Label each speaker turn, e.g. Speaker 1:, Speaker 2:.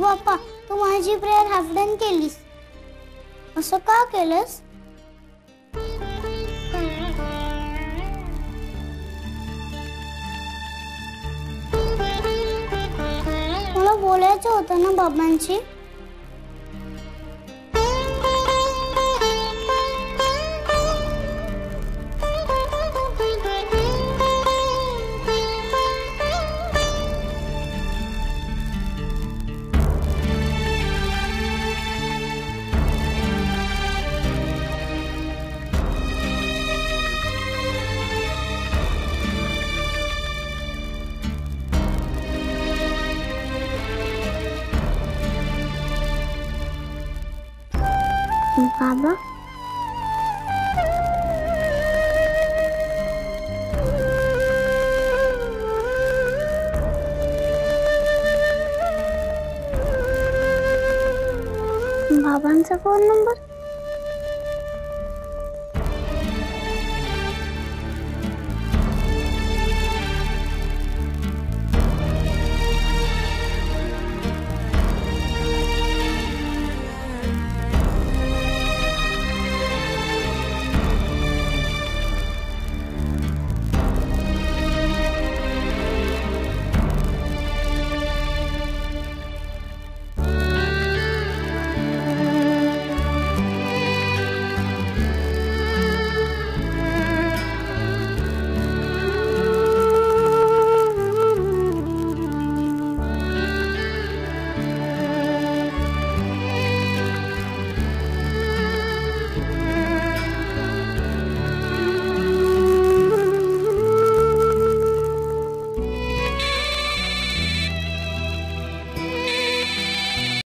Speaker 1: बाप्पा तू माझी prayer half done केलीस. असं का केलंस? मला बोलायचं होतं ना बाबांची you, Papa. बाबा से फ़ोन नंबर